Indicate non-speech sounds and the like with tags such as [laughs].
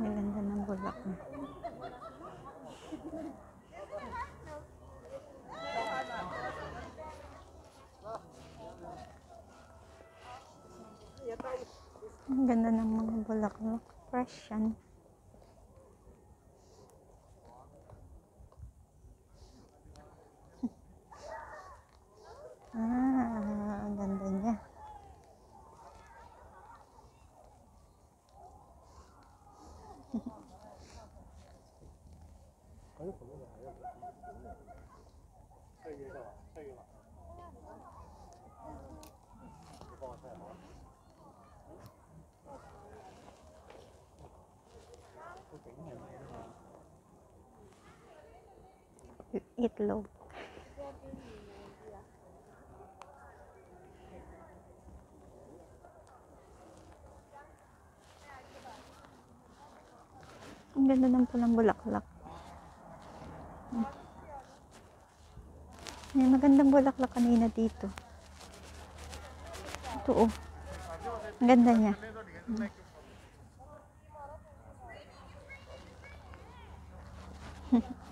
Ang ganda ng bulak mo. Ang ganda ng mga bulaklak. Fresh yan. Itlog. Ang ganda ng pulang bulaklak. May magandang bulaklak kanina dito. Ito oh. Ang ganda niya. Hmm. [laughs]